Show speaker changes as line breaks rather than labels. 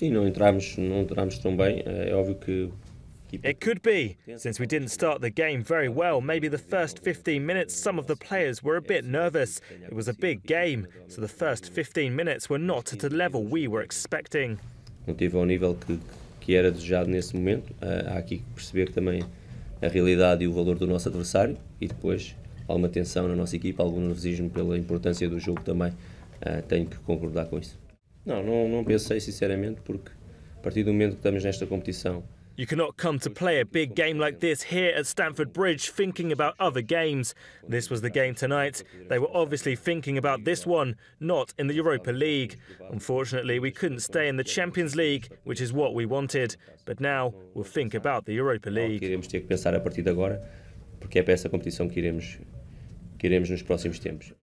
Sim, não entramos, não entramos tão bem. É óbvio que
It could be. Since we didn't start the game very well, maybe the first 15 minutes some of the players were a bit nervous. It was a big game, so the first 15 minutes were not at a level we were expecting.
Não tive ao nível que, que era desejado nesse momento. Uh, há aqui que perceber também a realidade e o valor do nosso adversário e depois alguma tensão na nossa equipa, algum nervosismo pela importância do jogo também. Uh, tenho que concordar com isso. Não, não, não pensei sinceramente porque a partir do momento que estamos nesta competição
You cannot come to play a big game like this here at Stamford Bridge thinking about other games. This was the game tonight. They were obviously thinking about this one, not in the Europa League. Unfortunately, we couldn't stay in the Champions League, which is what we wanted. But now we'll think about the Europa League.
Iremos ter que pensar a partir de agora, porque é para essa competição que iremos, que iremos nos próximos tempos.